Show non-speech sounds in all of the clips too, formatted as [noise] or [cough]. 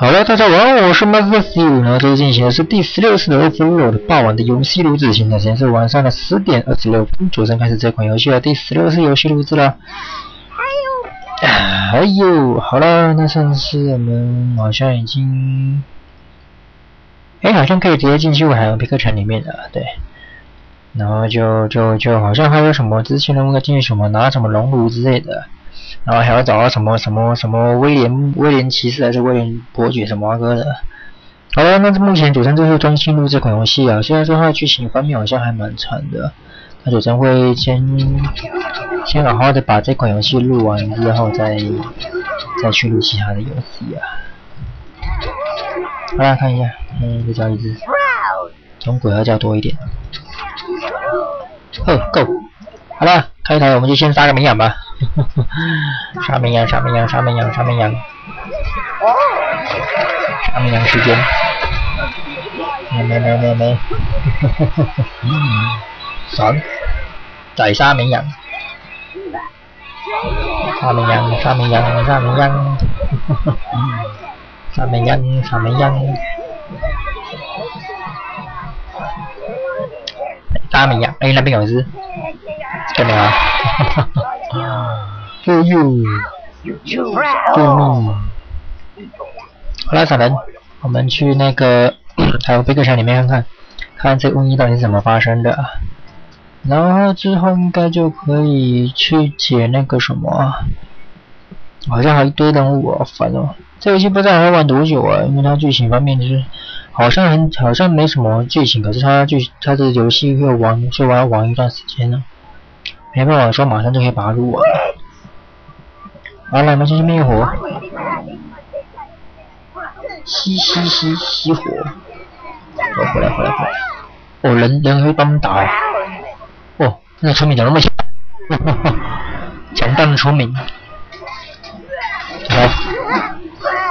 好了，大家晚上好，我是 Master Fu，然后这进行的是第十六次的 Overworld 霸王的游戏录制，现在时间是晚上的十点二十六分，主正开始这款游戏的第十六次游戏录制了。哎呦，好了，那上次我们好像已经，哎，好像可以直接进去海洋皮克城里面的，对。然后就就就好像还有什么之前的那个进去什么拿什么熔炉之类的。然后还要找到什么什么什么威廉威廉骑士还是威廉伯爵什么阿哥的。好了，那目前主持就是专心录这款游戏啊。虽然说它的剧情方面好像还蛮长的，那主持会先先好好的把这款游戏录完之后再再去录其他的游戏啊。好了，看一下，嗯，再叫一只，从鬼要叫多一点。哦，Go！好了，开台我们就先杀个绵羊吧。杀绵羊，杀绵羊，杀绵羊，杀绵羊。杀绵羊时间。没没没没没。爽。再杀绵羊。杀绵羊，杀绵羊，杀绵羊。杀绵羊，杀绵羊。杀绵羊，哎，那边有一只。干嘛？哈哈哈！救命！好了，小人，我们去那个还有贝克山里面看看，看这瘟疫到底是怎么发生的。然后之后应该就可以去解那个什么，好像还一堆任务啊，烦哦。这游戏不知道还要玩多久啊？因为它剧情方面就是好像很好像没什么剧情，可是它剧它的游戏要玩就玩玩一段时间呢。没办法说马上就可以拔它录完。了，我们先去灭火。熄熄熄熄火。哦，回来回来回来。哦，人人会帮我们打。哦，那个村民怎么那么强？[laughs] 强大的村民。好。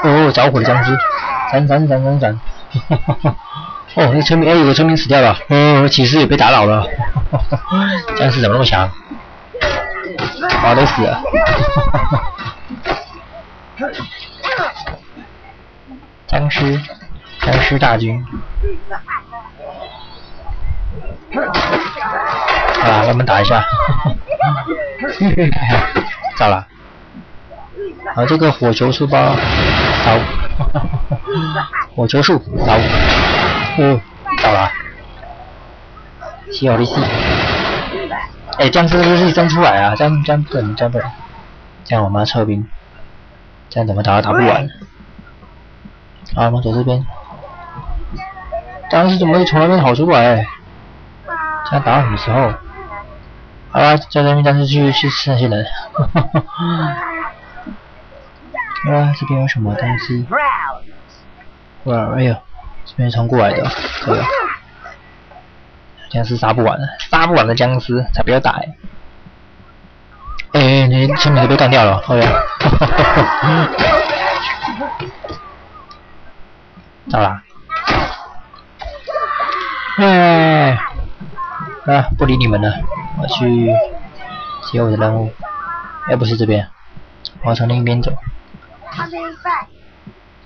哦，着火的僵尸。闪闪闪闪闪。[laughs] 哦，那村民，哎，有个村民死掉了。哦，骑士也被打倒了。[laughs] 僵尸怎么那么强？好的死了，僵尸，僵尸大军，好了，我们打一下，[laughs] 咋了，好，这个火球书包，糟，火球树，糟，哦，糟了，希奥利西。哎，僵尸是自己生出来啊，这样这样不能，这样不能，这样我们要撤兵，这样怎么打都打不完。好，我们走这边。僵尸怎么会从那边跑出来？这样打到什么时候？好了，叫这边僵尸去去吃那些人。[laughs] 啊，这边有什么东西？哇，哎呦，这边冲过来的，可以。僵尸杀不完，杀不完的僵尸才不要打哎！哎，你前面都被干掉了，好呀！[laughs] 咋啦？哎，啊，不理你们了，我去接我的任务。哎，不是这边，我要从另一边走。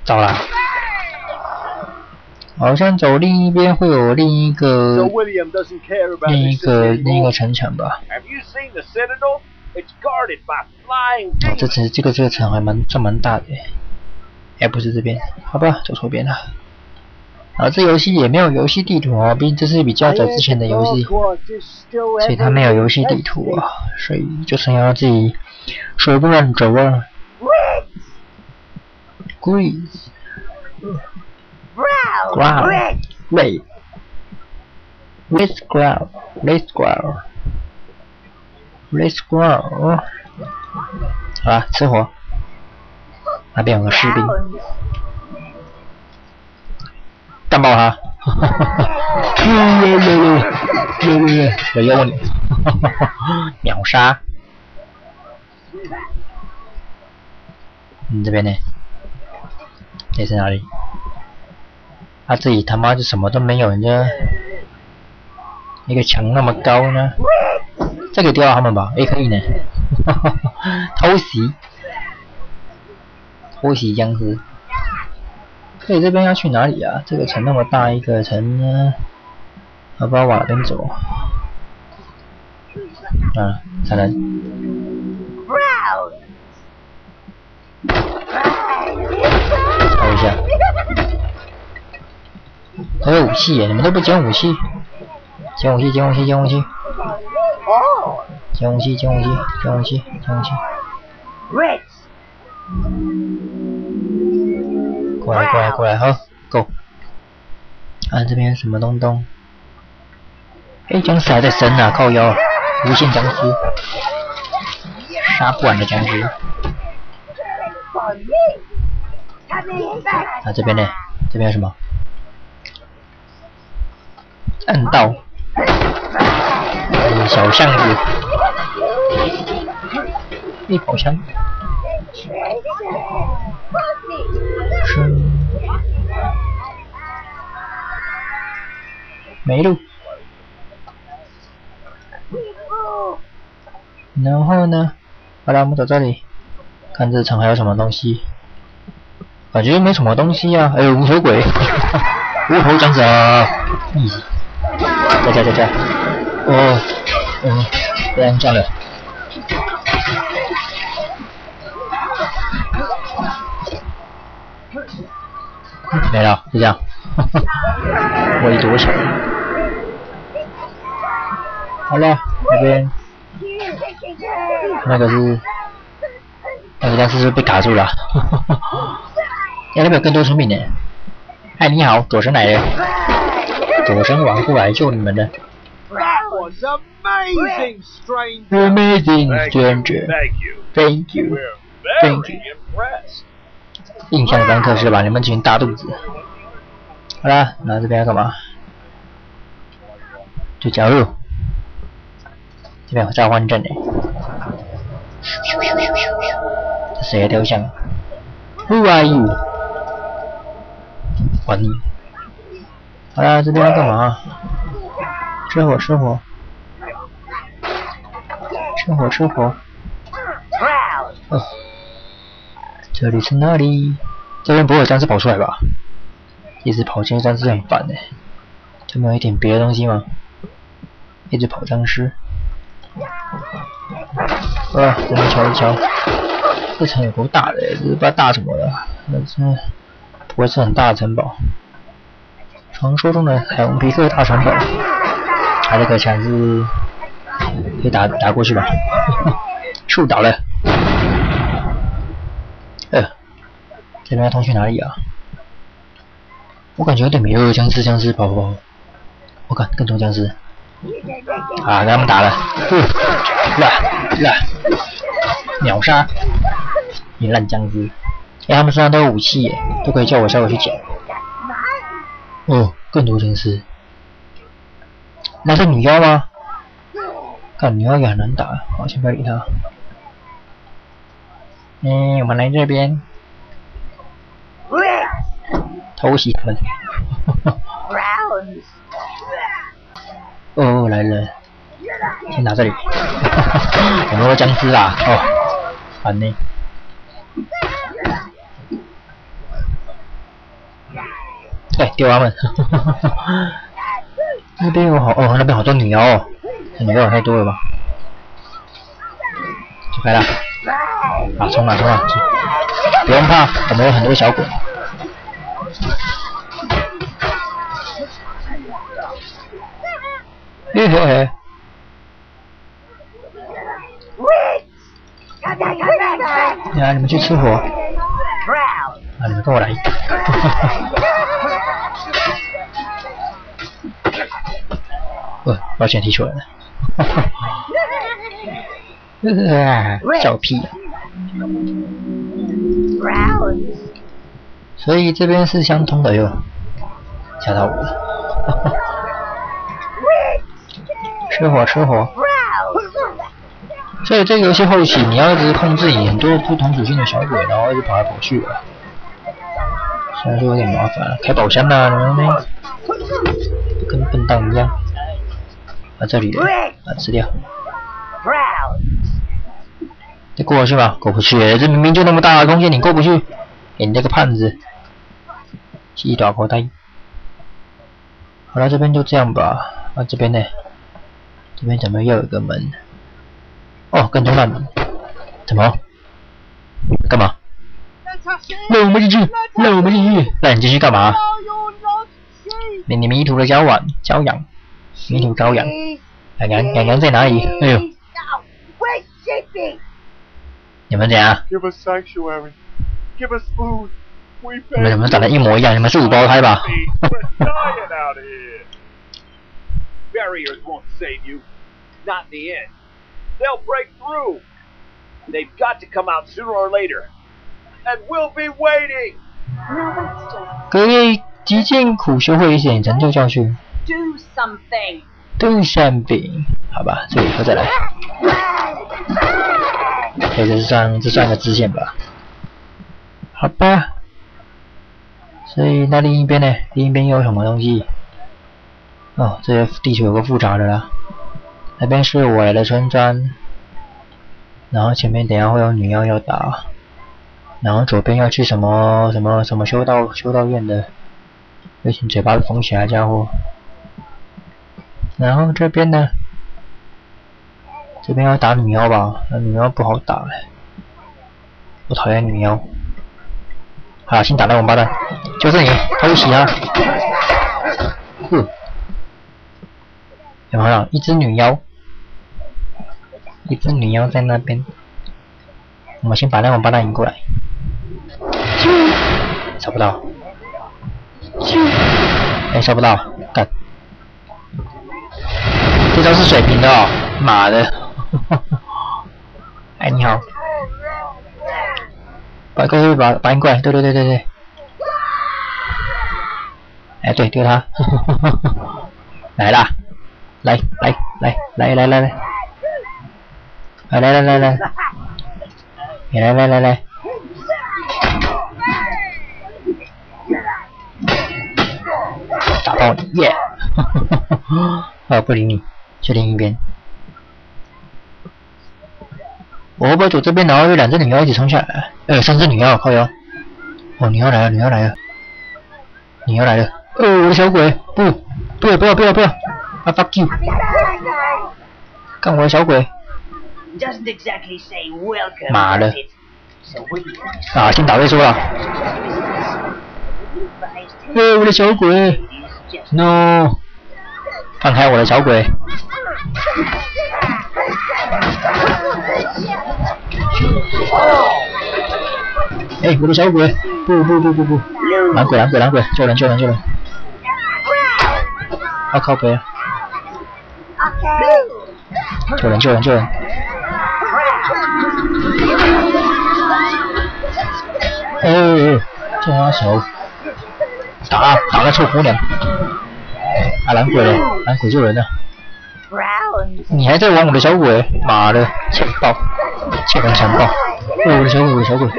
糟了。好像走另一边会有另一个另一个另一个城墙吧？这城这个这个城还蛮这蛮大的，哎不是这边，好吧走错边了。啊这游戏也没有游戏地图啊，毕竟这是比较早之前的游戏，所以它没有游戏地图啊，所以就是要自己手不乱走啊。Grease。Ground. Wait. Race ground. Race ground. Race ground. 啊，吃火。那边有个士兵。干爆他！哈哈哈哈没！有有有有有！秒杀！你这边呢？你在哪里？他自己他妈就什么都没有，人家一个墙那么高呢，这个丢了他们吧，也可以呢，[laughs] 偷袭，偷袭僵尸，所以这边要去哪里啊？这个城那么大一个城呢，要不要往哪边走？啊，才能。等一下。还有武器，你们都不捡武器？捡武器，捡武器，捡武器。捡武器，捡武器，捡武器，捡武器。过来，过来，过来，好，Go。看这边什么东东？哎，僵尸还在生啊，靠腰，无限僵尸，杀不完的僵尸。啊，这边呢？这边有什么？暗道，小巷子，一宝箱，是，没路，然后呢？好了，我们走这里，看这层还有什么东西，感觉没什么东西啊。哎呦，无头鬼，[laughs] 无头僵尸，在在在在，哦，嗯，不然这样了，没了，就这样，[laughs] 我一躲起来，好了，那边，那个是，那个僵尸是被卡住了，哎，那边有更多生命呢，哎，你好，左神来了。火神王过来救你们的。Amazing stranger. Thank you. Thank you. 印象深刻是吧？你们这群大肚子。好了，那这边要干嘛？就加入。这边有召唤阵呢。谁的雕像？Who are you？管你。好了，这边要干嘛？吃火，吃火，吃火，吃火。哦，这里是哪里？这边不会有僵尸跑出来吧？一直跑僵尸很烦哎。就没有一点别的东西吗？一直跑僵尸。啊，这边瞧一瞧，这城有够大的，这是不知道大什么的，那是不会是很大的城堡。传说中的海王皮克大城堡，他这个枪是可以打打过去吧？树倒了。呃，这边要通去哪里啊？我感觉有点迷路，僵尸僵尸跑跑跑！我看更多僵尸。啊，给他们打了。来来，秒杀！你烂僵尸！哎，他们身上都有武器，都可以叫我下回去捡。哦，更多僵尸，那是女妖吗？看女妖也很难打，好，先不要理他。嗯，我们来这边偷袭他们。[laughs] 哦，来了，先打这里。[laughs] 很多僵尸啊，哦，烦呢。哎，丢他们！[laughs] 那边有好哦，那边好多女妖哦，女妖太多了吧？就开了，啊，冲啊冲啊！不用怕，我们有很多小鬼。嘿嘿嘿！呀，你们去吃火！啊，你们跟我来！呃，抱歉，踢出来了。[laughs] 笑屁！所以这边是相通的哟，吓到我了。吃火，吃火。所以这个游戏后期你要一直控制你很多不同属性的小鬼，然后一直跑来跑去的，虽然说有点麻烦，开宝箱呐，你们跟笨蛋一样。把这里，啊，吃掉。再过去吧，过不去，这明明就那么大的空间，你过不去，你这个胖子。记忆打口袋。好了，这边就这样吧。那这边呢？这边怎么又有一个门？哦，跟踪难怎么？干嘛？让我们进去，让我们进去。那你进去干嘛？你你迷途的交往，交养，迷途羔羊。羊羊羊羊在哪里？哎呦！你们怎样？你们怎么长得一模一样？你们是五胞胎吧？各位，极尽苦修会一些成就教训。Do something，好吧，这里以后再来。这这算这算个支线吧？好吧。所以那另一边呢？另一边又有什么东西？哦，这地球有个复杂的啦。那边是我来的村庄，然后前面等下会有女妖要打，然后左边要去什么什么什么修道修道院的，不行，嘴巴封起来，家伙。然后这边呢，这边要打女妖吧？那女妖不好打哎，我讨厌女妖。好，先打那王八蛋，就是你，偷袭啊！哼，有没有？一只女妖，一只女妖在那边。我们先把那王八蛋引过来。找不到。哎，找不到，干。这招是水平的哦，妈的！[laughs] 哎，你好，把过去把把你过来，对对对对对，哎对，丢他，[laughs] 来啦，来来来来来来来，来来来来来，你来来来来，打爆你，耶！啊，[laughs] 不理你。去另一边，我会不会走这边，然后有两只女妖一起冲下来？哎，三只女妖，靠妖！哦，女妖来了，女妖来了，女妖来了！哦，我的小鬼，不，不要，不要，不要，不要！啊，fuck you！干我的小鬼！妈的！啊，先打位说了。哎，我的小鬼！No！放开我的小鬼！哎，我的小鬼！不不不不不！蓝鬼蓝鬼蓝鬼！救人救人救人！啊靠背！救人救人救人！哎，这他手！打打个臭姑娘！啊蓝鬼了，蓝鬼救人了！你还在玩我的小鬼？妈的，强暴，强暴强暴！哎，我的小鬼，我的小鬼，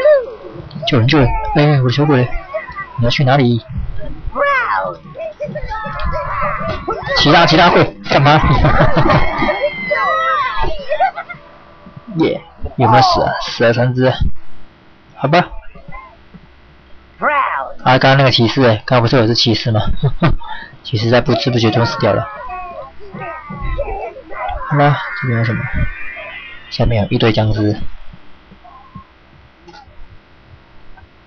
救人救人！哎，我的小鬼，你要去哪里？其他其他会干嘛？[laughs] 耶，有没有死啊？死了三只，好吧。啊，刚刚那个骑士，刚刚不是有只骑士吗？[laughs] 骑士在不知不觉中死掉了。好了，这边有什么？下面有一堆僵尸。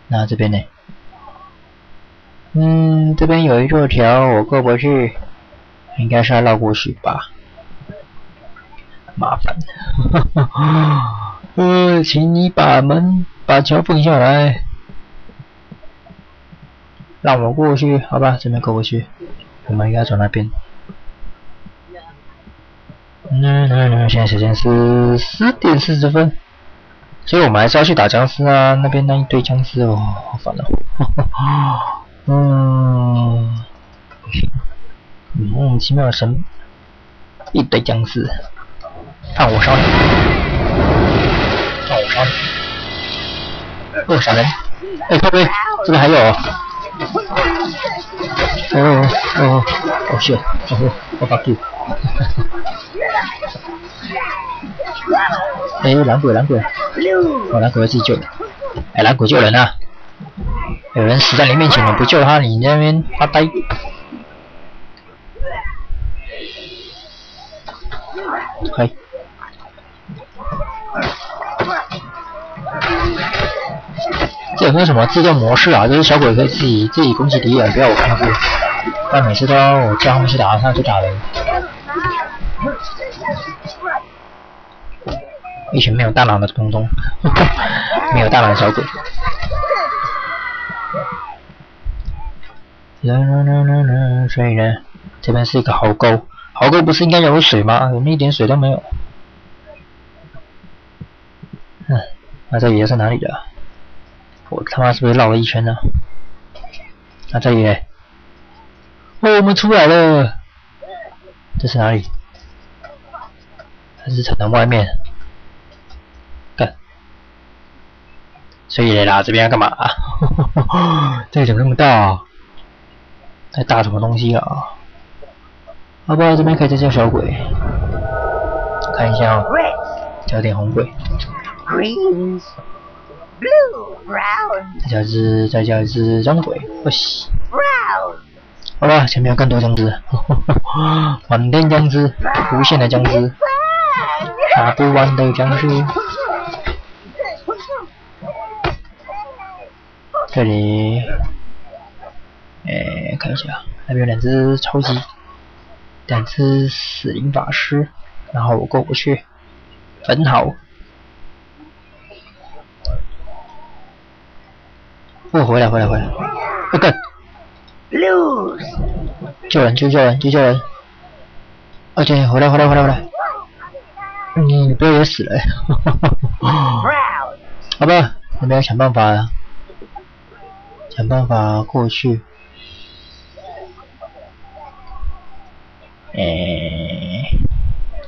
那这边呢？嗯，这边有一座桥，我过不去，应该是要绕过去吧？麻烦。[laughs] 呃，请你把门把桥放下来，让我过去，好吧？这边过不去，我们应该走那边。嗯嗯嗯，现在时间是十点四十分，所以我们还是要去打僵尸啊！那边那一堆僵尸哦，好烦哦。嗯，莫名其妙的神，一堆僵尸，看我烧你，看我烧你，哦，杀人！哎，靠背，这边还有。哦哦，是，哦，我把住。哎，蓝鬼，蓝鬼，哦，蓝鬼要自己救，哎，蓝鬼救人啊！有人死在你面前，你不救他，你那边发呆。嘿。这有没有什么自动模式啊？就是小鬼可以自己自己攻击敌人，不要我控制。但每次都要我叫他们去打，他就打人。一群没有大脑的东东，[laughs] 没有大脑的小鬼。所以呢，这边是一个壕沟，壕沟不是应该有水吗？怎么一点水都没有？嗯，那这里是哪里的？我他妈是不是绕了一圈呢？那这里，哦，我们出来了。这是哪里？还是城的外面。干。所以啦，这边要干嘛？[laughs] 这里怎么那么大？在打什么东西啊？好吧，这边可以再叫小鬼。看一下哦，叫点红鬼。再叫一只，再叫一只张鬼，不行。好吧，前面有更多僵尸，满天僵尸，无限的僵尸，打不完的僵尸。这里，哎，看一下，那边有两只超级，两只死灵法师，然后我过不去，很好。哦，回来，回来，回来！快干！Lose！救人，救救人，救救人！啊对回来，回来，回来，回来！你不要也死了！[laughs] 好吧，我们要想办法，想办法过去。哎，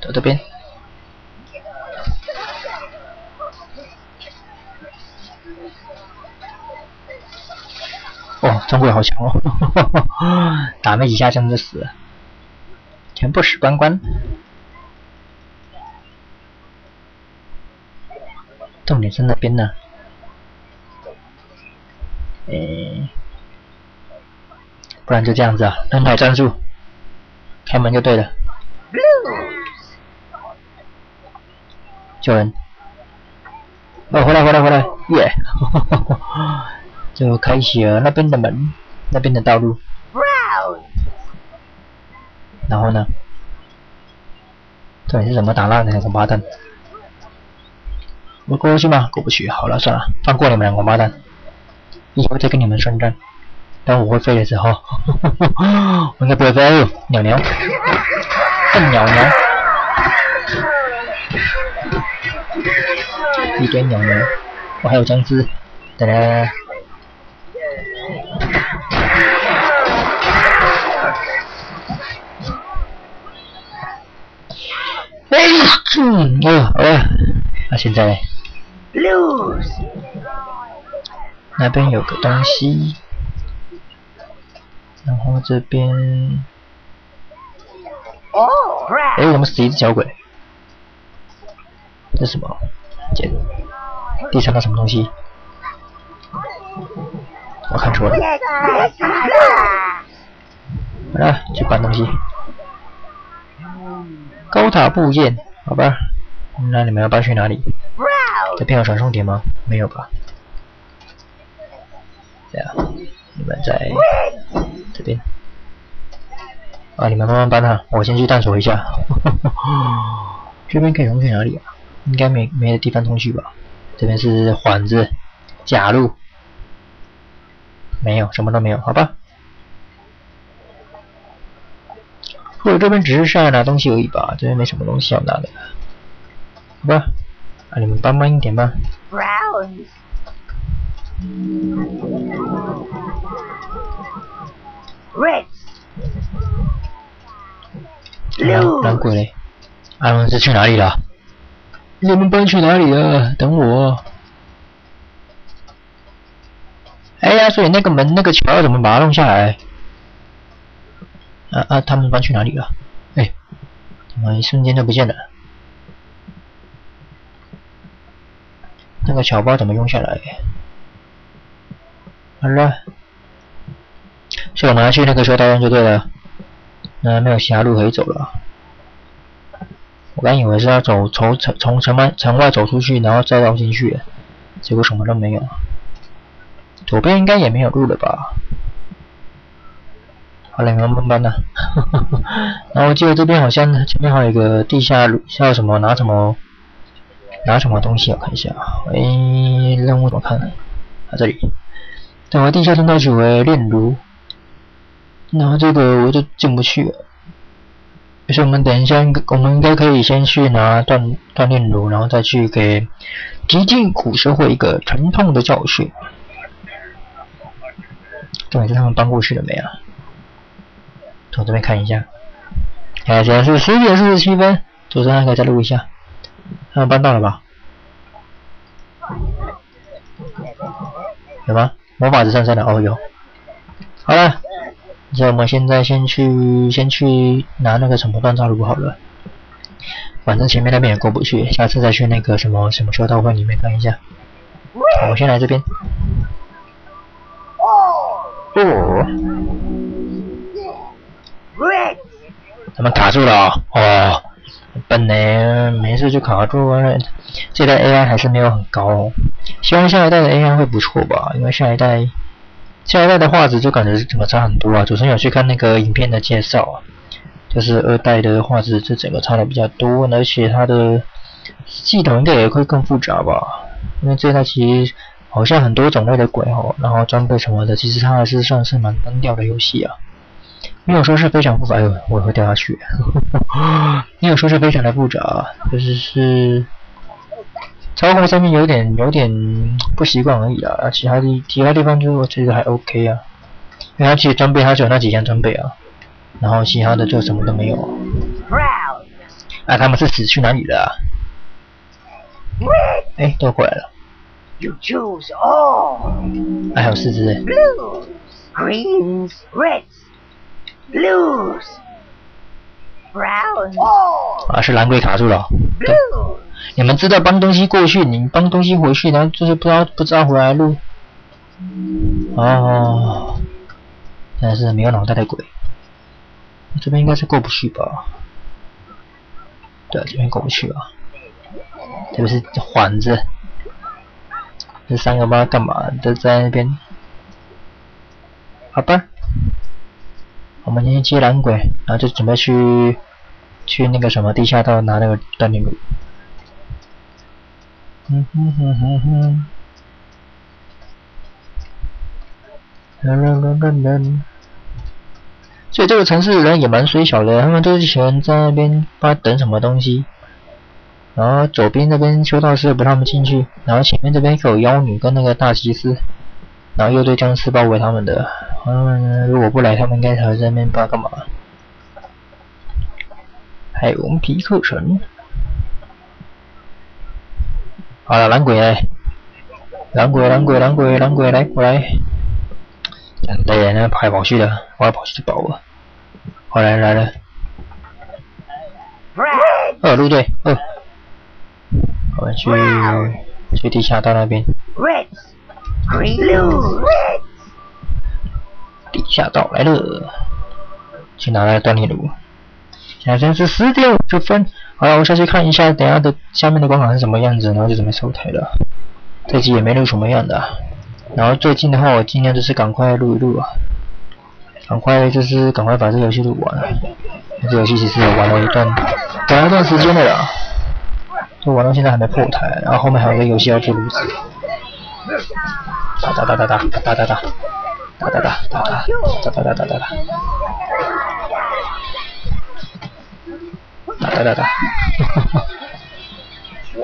到这边。哦，中鬼好强哦！打没几下枪就死，全部死光光。重点在那边呢，诶，不然就这样子啊，人海战术，开门就对了。救人！哦，回来回来回来，耶！[laughs] 就开启了那边的门，那边的道路。然后呢？到底是怎么打烂的王八蛋？我过去吗？过不去。好了，算了，放过你们两个王八蛋。以后再跟你们算账。当我会飞的时候，我应该不会飞。鸟鸟，笨鸟鸟，一堆鸟鸟。我还有僵尸，等。嗯，哦，哦，那现在那边有个东西，然后这边，哦，哎，我们死一只小鬼，这什么？捡，地上的什么东西？我看错了。好了，去搬东西。高塔部件，好吧。那你们要搬去哪里？这边有传送点吗？没有吧。对啊，你们在这边。啊，你们慢慢搬啊，我先去探索一下。这边可以通去哪里啊？应该没没的地方通去吧？这边是幌子，假路。没有，什么都没有，好吧。我这边只是上来拿东西而已吧，这边没什么东西要拿的，好吧。啊，你们帮忙一点吧。Browns。Red。蓝鬼嘞，阿龙是去哪里了？你们搬去哪里了？等我。哎呀，所以那个门那个桥怎么把它弄下来？啊啊，他们搬去哪里了？哎，怎么一瞬间就不见了？那个桥包怎么用下来？好了，所以我们要去那个修道院就对了。那没有其他路可以走了。我刚以为是要走从城从城外城外走出去，然后再绕进去，结果什么都没有。左边应该也没有路了吧？好了，慢慢慢的。[laughs] 然后我记得这边好像前面还有一个地下路，叫什么拿什么拿什么东西？我看一下。诶，任务怎么看？啊，这里。等会地下通道取为炼炉。然后这个我就进不去了。所以我们等一下，我们应该可以先去拿锻锻炼炉，然后再去给极尽苦社会一个沉痛的教训。对，这他们搬过去了没啊？从这边看一下。现在是十点四十七分，左上可以再录一下。他们搬到了吧？有吗？魔法值上升了，哦有。好了。那我们现在先去，先去拿那个什么锻造炉好了。反正前面那边也过不去，下次再去那个什么什么修道会里面看一下。我先来这边。哦。怎么卡住了？哦，本来，没事就卡住了。这代 AI 还是没有很高，希望下一代的 AI 会不错吧，因为下一代。下一代的画质就感觉怎么差很多啊！主持人有去看那个影片的介绍啊，就是二代的画质这整个差的比较多，而且它的系统应该也会更复杂吧？因为这代其实好像很多种类的鬼哦，然后装备什么的，其实它还是算是蛮单调的游戏啊。没有说是非常复杂，哎呦，我会掉下去。[laughs] 没有说是非常的复杂，就是是。操控上面有点有点不习惯而已啊，其他地其他地方就其实还 OK 啊，因为它其实装备它只有那几件装备啊，然后其他的就什么都没有。啊，他们是死去哪里了？啊？哎，都过来了。You choose all。[laughs] 还有四只。Blues, greens, reds, blues, browns。啊，是蓝龟卡住了。Blue。你们知道搬东西过去，你们搬东西回去，然后就是不知道不知道回来路。哦，真的是没有脑袋的鬼。这边应该是过不去吧？对，这边过不去啊？这边是环子，这三个不知道干嘛都在那边。好吧，我们先接蓝鬼，然后就准备去去那个什么地下道拿那个锻炼炉。哼哼哼哼哼，啦啦啦啦啦。所以这个城市人也蛮衰小的，他们都是喜欢在那边不知道等什么东西。然后左边那边修道士不让他们进去，然后前面这边有妖女跟那个大祭司，然后又对僵尸包围他们的。嗯，如果不来，他们应该还在那边不知道干嘛。海王皮克城。好了，蓝鬼来，蓝鬼，蓝鬼，蓝鬼，蓝鬼来过来，很累，那跑来跑去的，跑来跑去就饱了。好来来了，二路队，二，我们去去地下道那边。地下道来了，去拿来锻炼炉。现在是十点五十分。好了，我下去看一下，等下的下面的关卡是什么样子，然后就准备收台了。这集也没录什么样的，然后最近的话，我尽量就是赶快录一录啊，赶快就是赶快把这游戏录完。这游戏其实也玩了一段，玩了一段时间的啦，就玩到现在还没破台，然后后面还有一个游戏要做录制。哒哒哒哒哒哒哒哒哒哒哒哒哒哒哒哒哒哒。打打打打！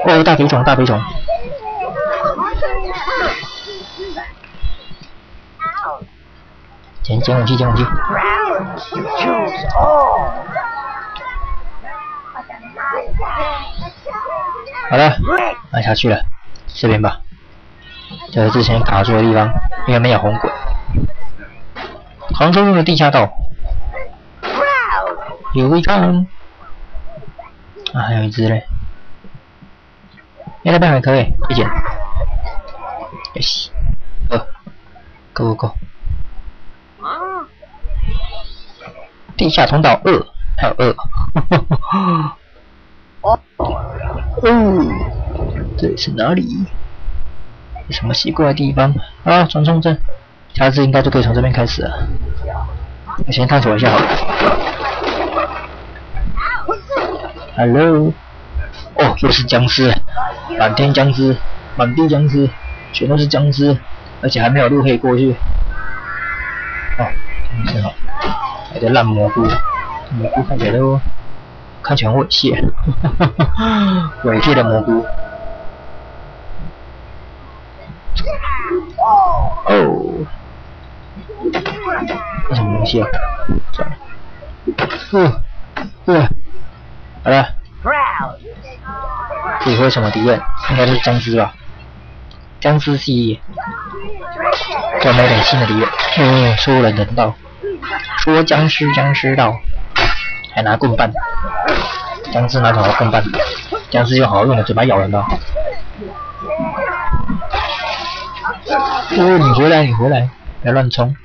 哦，大肥虫，大肥虫！捡捡武器，捡武器！好了，按下去了，这边吧，这是之前卡住的地方，因为没有红鬼。杭州用的地下道，有一看。啊，还有一只嘞！哎，那边还可以，一捡。yes，呃，Go Go！地下通道二，还有二。哦，这里是哪里？什么奇怪的地方？啊，传送阵，下次应该就可以从这边开始了。我先探索一下好了。Hello，哦，又是僵尸，满天僵尸，满地僵尸，全都是僵尸，而且还没有路可以过去。哦，真好，还有烂蘑菇，蘑菇看起来都看起来很猥亵，[laughs] 猥亵的蘑菇。哦，这什么东西啊？嗯，嗯，好了。这会什么敌人？应该是僵尸吧？僵尸系列，再买点新的敌人。嗯，说了人道，说僵尸僵尸道，还拿棍棒。僵尸拿什么棍棒？僵尸就好好用的嘴巴咬人的。哦，你回来，你回来，别乱冲！[laughs]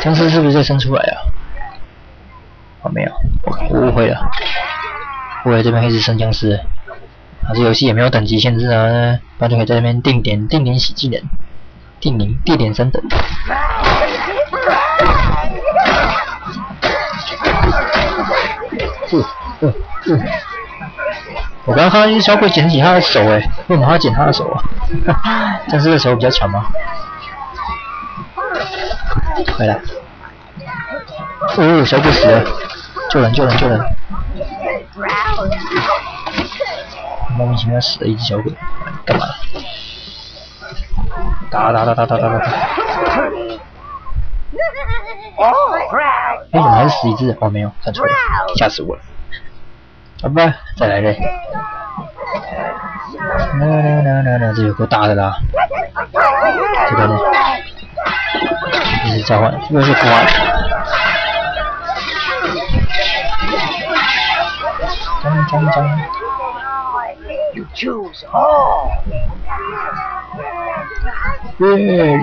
僵尸是不是在生出来啊？哦，没有，我误会了，误会这边一直生僵尸。啊，这游戏也没有等级限制啊，不然就可以在那边定点定点洗技能，定零定点三等。嗯嗯嗯。我刚刚看到一只小鬼捡起他的手，哎，为什么要捡他的手啊？僵尸的手比较强吗？回来！哦，小鬼死了，救人救人救人！莫名其妙死了一只小鬼，干嘛？打打打打打打打打！哦，[laughs] 哎，怎么还是死一只？哦，没有，看错了，吓死我了！好吧，再来这。啦啦啦啦啦，这有够大的啦！这个呢，这是召唤，这个是国王。锵锵锵！月月，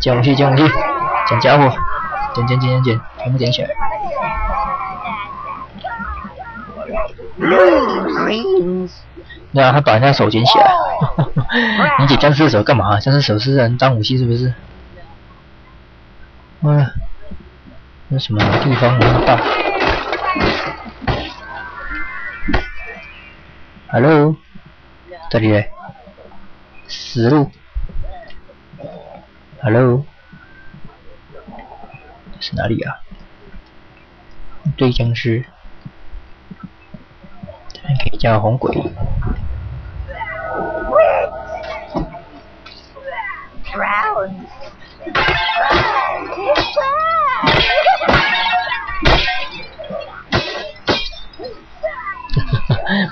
将军将军，讲家伙。捡捡捡捡捡，全部捡起来。对啊，他把人家手捡起来。你捡僵尸的手干嘛？僵尸手是人当武器是不是？哇，那什么地方那么大？Hello，这里死路。Hello。是哪里啊？对僵尸，这边可以叫红鬼。[laughs]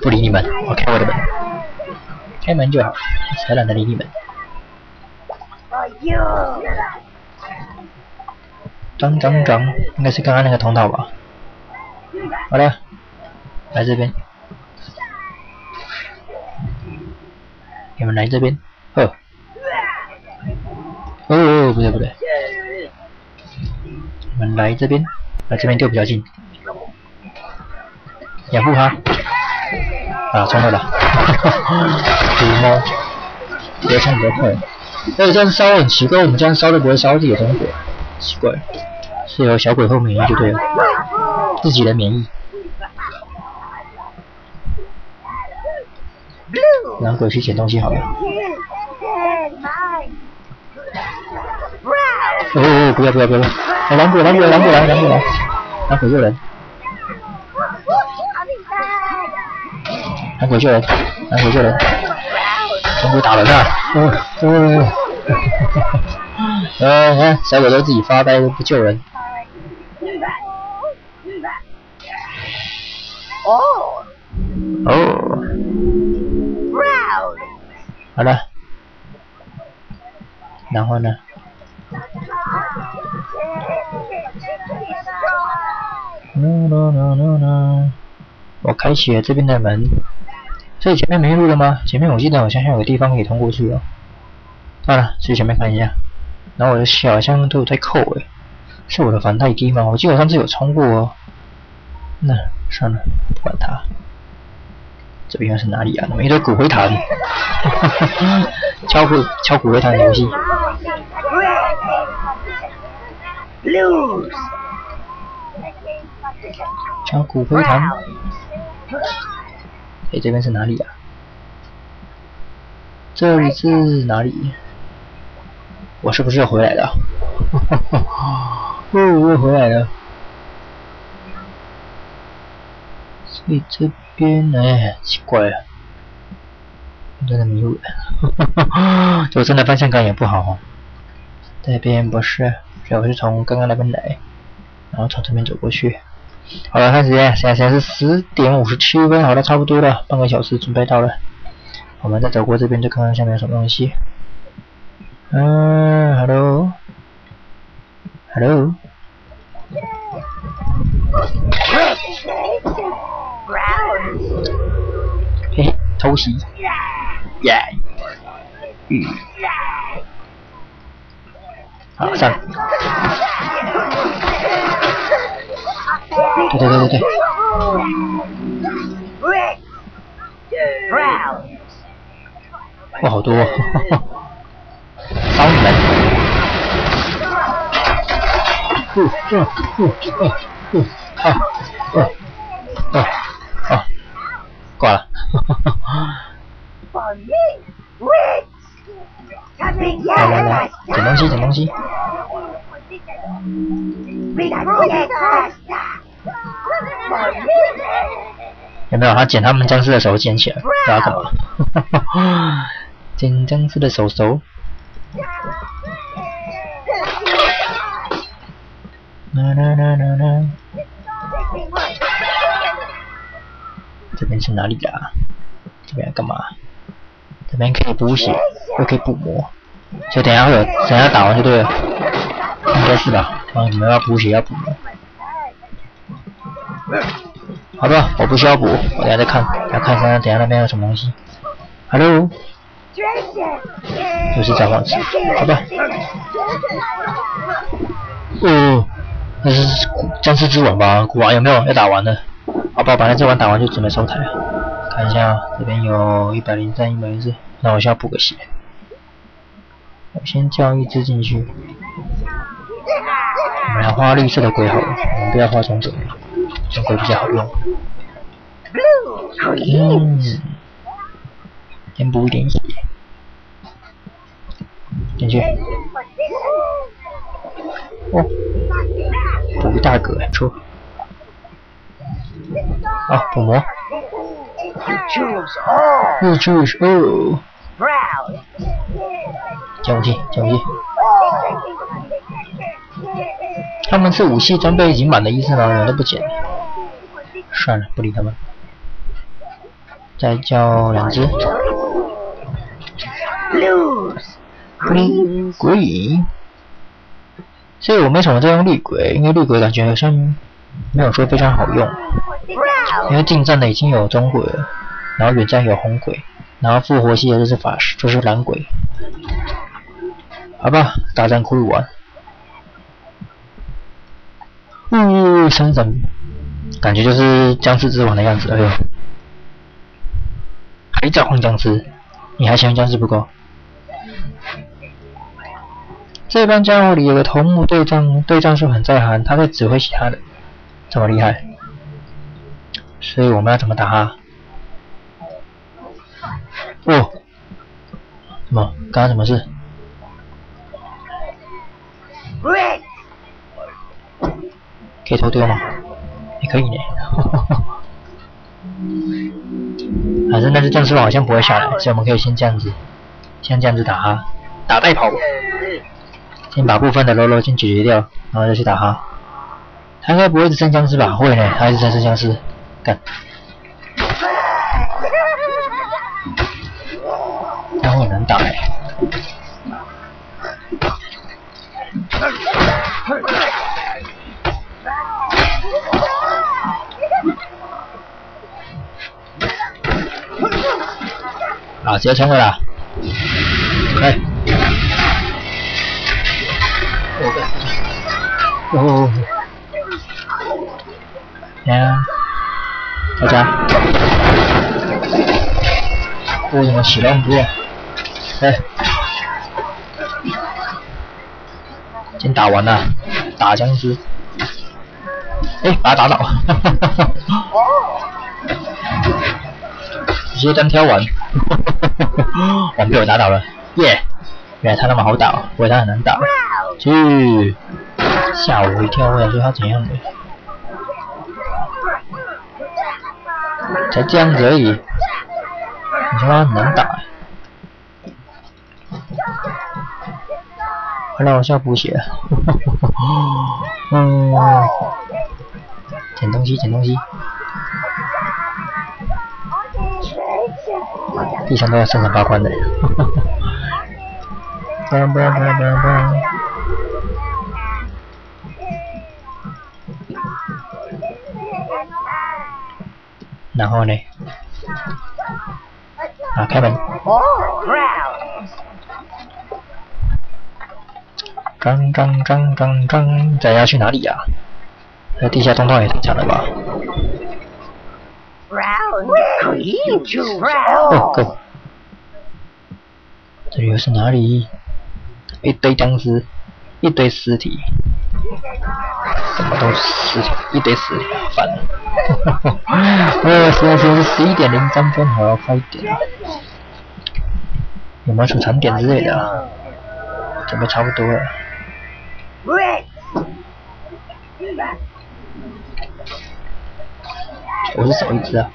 不理你们，我开我的门，开门就好，才懒得理你们。张张张，应该是刚刚那个通道吧。好了，来这边，你们来这边。哦，哦，不对不对，你们来这边，来这边就比较近。掩护他，啊，冲了了，[laughs] 毒猫，别冲别快。哎，这样烧很奇怪，我们这样烧都不会烧自己的东西，奇怪。是有小鬼后免疫就对了，自己的免疫。让鬼去捡东西好了。哦哦，不要不要不要！狼鬼狼鬼狼鬼来狼鬼来，狼鬼救人。狼鬼救人，狼鬼救人。狼鬼打人啊！哦哦。啊，看小狗都自己发呆都不救人。哦，哦，好了，然后呢？我开启了这边的门，这里前面没路了吗？前面我记得好像还有个地方可以通过去哦。算了，去前面看一下。然后我的血好像都有在扣诶，是我的防太低吗？我记得我上次有冲过哦。那算了，不管它。这边又是哪里啊？怎么一堆骨灰坛？[laughs] 敲骨敲骨灰坛游戏。敲骨灰坛。哎，这边是哪里啊？这里是哪里？我是不是要回来了？[laughs] 哦，我又回来了。所以这边哎，奇怪了，真的迷路了。[laughs] 就真的方向感也不好哦。这边不是，主要是从刚刚那边来，然后从这边走过去。好了，看时间，现在现在是十点五十七分，好了，差不多了，半个小时准备到了。我们再走过这边，再看看下面有什么东西。嗯，Hello，Hello。嘿，偷袭，耶，嗯，好上，对对对对。对，哇，好多，你们，嗯嗯嗯嗯嗯，啊啊啊啊，挂了，来来来，捡东西捡东西。有没有？他捡他们僵尸的时候捡起来，大家干嘛？捡僵尸的手手。啦啦啦啦啦。这边是哪里呀？这边干嘛？这边可以补血，又可以补魔，所以等下会有，等下打完就对了，应该是吧？啊，你们要补血要补魔。好的，我不需要补，我等下再看，要看一下等下那边有什么东西。Hello，又是召唤师，好吧。哦，那是僵尸之吻吧？古玩有没有？要打完的。好吧，把那这关打完就准备收台。看一下，这边有一百零三、一百零四，那我先要补个血。我先叫一只进去。我们要画绿色的鬼好了，我们不要画中鬼，中鬼比较好用。嗯，先补一点血。进去。哦，补一大格，出。啊，补魔。日出哦。捡武器，捡武器。他们是武器装备已经满的意思吗？人都不捡。算了，不理他们。再叫两只。绿鬼。所以我没什么在用绿鬼，因为绿鬼感觉好像没有说非常好用。因为近战的已经有中鬼了，然后远战有红鬼，然后复活系的就是法师，就是蓝鬼。好吧，大战可以玩。呜，三斩，感觉就是僵尸之王的样子，哎呦！还召唤僵尸，你还嫌僵尸不够？这帮家伙里有个头目对战，对战术很在行，他在指挥其他的，这么厉害。所以我们要怎么打他？哦，什么？刚刚什么事？可以偷丢吗？也可以呢。[laughs] 反正那只僵尸好像不会下来，所以我们可以先这样子，先这样子打他，打带跑。先把部分的喽啰先解决掉，然后再去打他。他应该不会是真僵尸吧？会呢，还是真是僵尸？干！他很难打、啊，直接冲过来！哦。呀，大家。哦，怎么起那么多？哎。已经打完了，打僵尸。哎，把他打倒。[laughs] 直接单挑完，[laughs] 完被我打倒了，耶！原来他那么好打，不会他很难打。去，吓我一跳，我想说他怎样的？才这样子而已，你说他很难打？快来我下补血！[laughs] 嗯，捡东西，捡东西。地上都要生成八关的，然 [laughs] 然后呢？啊，开门。刚刚刚刚刚，咱要去哪里呀？那地下通道也太强的吧！哦，够。这里又是哪里？一堆僵尸，一堆尸体，怎么都是尸体，一堆尸体，烦了。呃，现在是十一点零三分，还要快一点。有没有储藏点之类的？啊准备差不多了。我是少一只啊。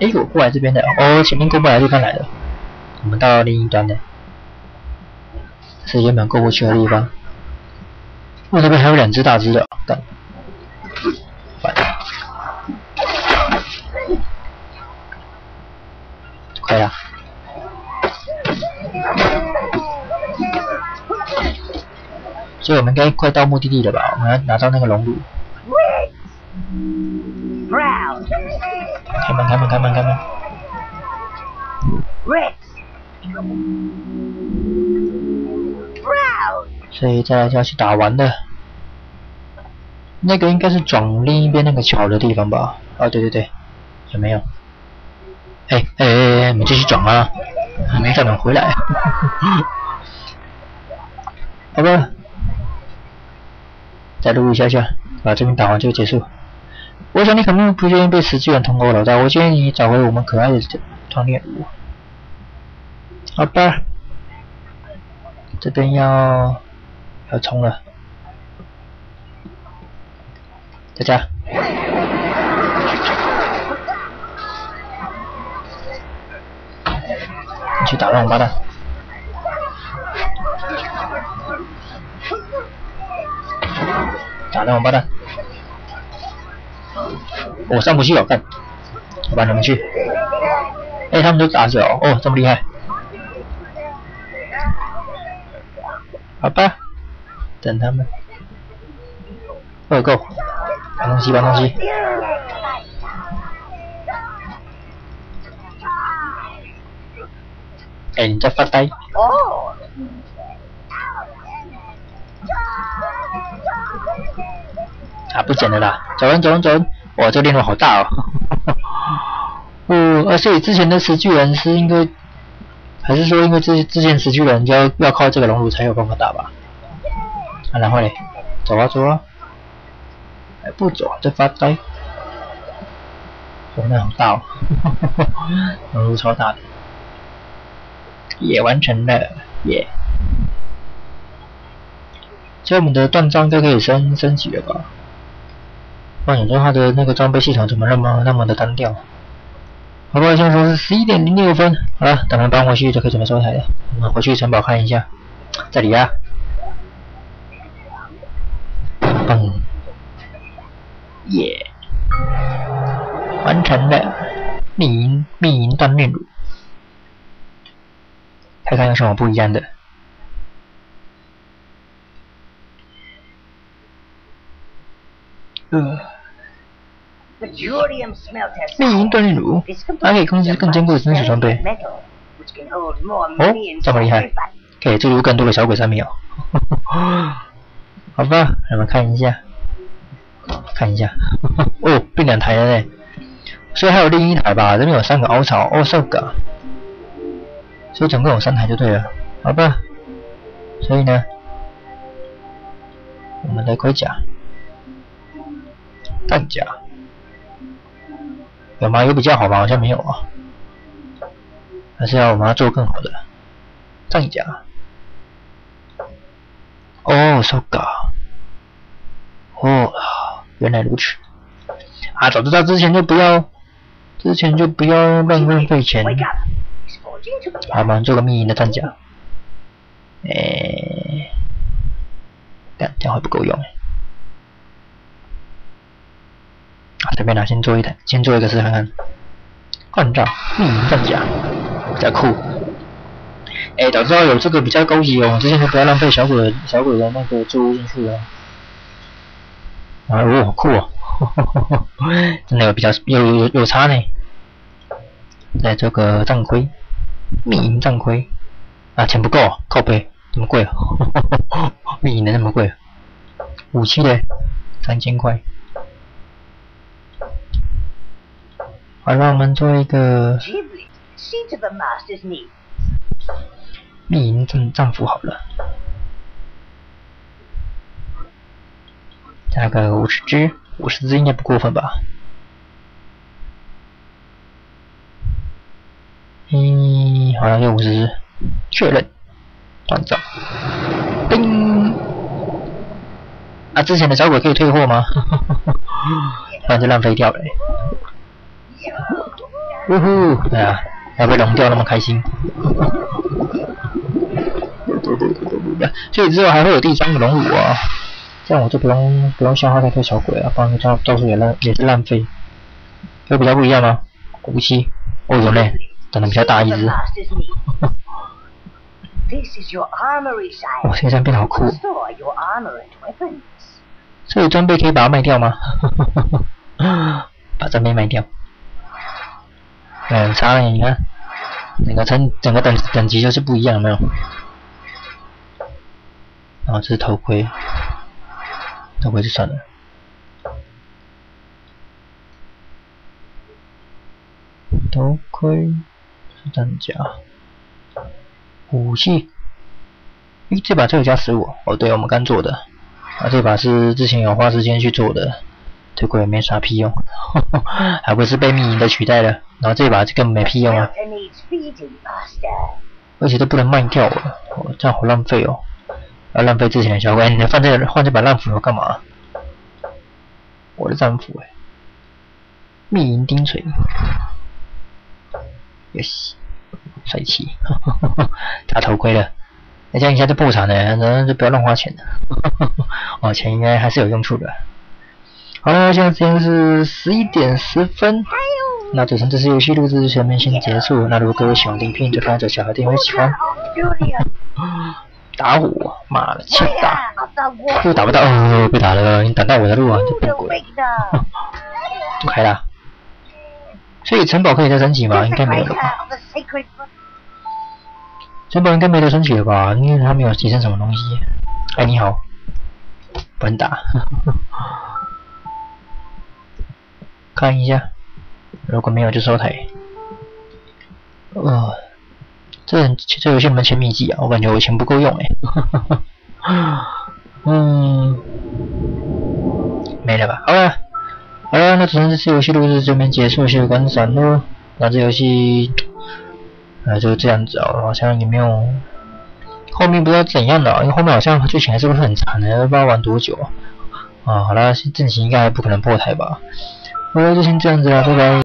哎，我过来这边的，哦，前面过不来地方来的，我们到另一端的，是原本过不去的地方。我这边还有两只大只的，等，可以了。所以我们应该快到目的地了吧？我们要拿到那个龙乳。开门，开门，开门，开门。所以再来就要去打完的。那个应该是转另一边那个桥的地方吧？哦，对对对，有没有？哎哎哎，我们继续转啊！还没转回来。[laughs] 好吧。再录一下下，把这边打完就结束。我想你肯定不愿意被十巨人通过了，但我建议你找回我们可爱的团练物。好吧，这边要要冲了，大家，你去打那王八蛋。打那王八蛋！我上不去哦，看，我帮你们去。哎，他们都打死了哦，这么厉害。好吧，等他们。二够，搬东西，搬东西。哎，你在发呆？哦。啊，不捡了啦，走人走人走人！哇，这个链路好大哦。[laughs] 哦，而且之前的石巨人是应该，还是说因为之之前石巨人就要要靠这个龙乳才有办法打吧？啊，然后嘞，走啊走啊，还不走，在发呆。哇，那好大哦，[laughs] 龙乳超大的，也完成了，耶。这我们的断章应该可以升升级了吧？我想说他的那个装备系统怎么那么那么的单调？好吧，现在说是十一点零六分，好了，等他搬回去就可以准备收台了。我们回去城堡看一下，这里啊，嘣，耶，完成了密营密营锻炼路，看看有什么不一样的。呃。密银锻炼炉，还可以控制更坚固的金属装备。哦，这么厉害，可以注入更多的小鬼三秒。[laughs] 好吧，我们看一下，看一下。[laughs] 哦，变两台了嘞，所以还有另一台吧？这边有三个凹槽，哦，so g 所以总共有三台就对了。好吧，所以呢，我们的盔甲、弹甲。有吗？有比较好吗？好像没有啊，还是要我们要做更好的战甲。哦，so g 哦，原来如此。啊，早知道之前就不要，之前就不要乱浪费钱。好，我们做个密银的战甲。诶，这样会不够用。这边呢，先做一台，先做一个试看看。换照密银战甲，比较酷。哎，早知道有这个比较高级哦，之前就不要浪费小鬼小鬼的那个注入进去了。啊，哦，好酷哦！[laughs] 真的有比较有有有差呢。在这个战盔，密银战盔啊，钱不够，靠背这么贵啊？[laughs] 密银的那么贵？武器的三千块。好，让我们做一个密银战战斧好了，加个五十只，五十只应该不过分吧？嗯，好像有五十只，确认，锻造，叮！啊，之前的小鬼可以退货吗？[laughs] 不然就浪费掉了。呜呼！哎呀，要被龙掉那么开心。所以之后还会有第三个龙乳啊，这样我就不用不用消耗太多小鬼了，不然到到时候也浪也是浪费。有比较不一样吗？武器，哦有嘞，长得比较大一只。哇，[laughs] 现在变得好酷。这个装备可以把它卖掉吗？[laughs] 把装备卖掉。嗯，差了，你看，整个层整个等等级就是不一样，没有？然后这是头盔，头盔就算了。头盔是战甲，武器，咦，这把这个加十五，哦，对，我们刚做的，啊，这把是之前有花时间去做的。这个也没啥屁用，[laughs] 还不是被密银的取代了。然后这把就更没屁用了，而且都不能卖掉了，这样好浪费哦。要浪费之前的小怪，你放这换这把烂斧头干嘛？我的战斧哎，密银钉锤，也是，帅气，[laughs] 打头盔了。那这样一下就破产了，那就不要乱花钱了。[laughs] 哦，钱应该还是有用处的。好了，现在时间是十一点十分。那组成这次游戏录制前面先结束。那如果各位喜欢影片，就放在小盒店会喜欢。打我，妈的，欠打！又打不到，哦，被打了，你挡到我的路啊，这笨鬼！不 [laughs] 开了。所以城堡可以再升级吗？应该没有了吧？城堡应该没得升级了吧？因为它没有提升什么东西。哎，你好，不能打。[laughs] 看一下，如果没有就收台。呃，这这游戏门前秘籍啊，我感觉我钱不够用哎。[laughs] 嗯，没了吧？好了，好了，那只能这次游戏录制这边结束，谢谢观赏喽。那这游戏啊就这样子哦，好像也没有后面不知道怎样的，因为后面好像剧情还是不是很长的，不知道玩多久啊。好了，正题应该不可能破台吧？好了，就先这样子了，拜拜。